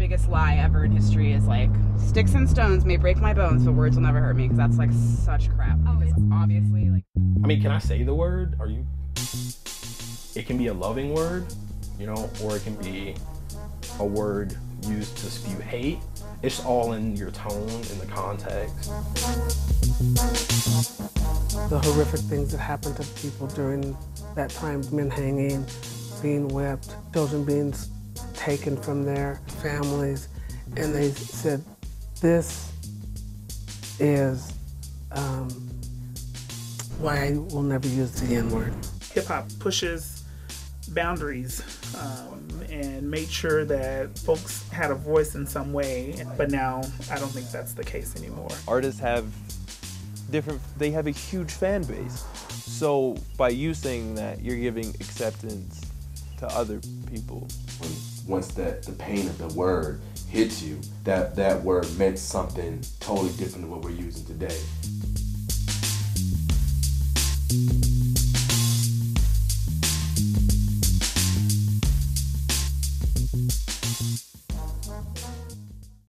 biggest lie ever in history is like sticks and stones may break my bones, but words will never hurt me because that's like such crap. Oh, because it's- obviously like I mean, can I say the word? Are you? It can be a loving word, you know, or it can be a word used to spew hate. It's all in your tone, in the context. the horrific things that happened to people during that time men hanging, being whipped, children being s- taken from their families. And they said, This is um, why I will never use the N word. hip hop pushes boundaries um, and made sure that folks had a voice in some way. But now I don't think that's the case anymore. artists have different they have a huge fan base so by you saying that you're giving acceptance to other people when once that the pain of the word hits you, that that word meant something totally different than what we're using today.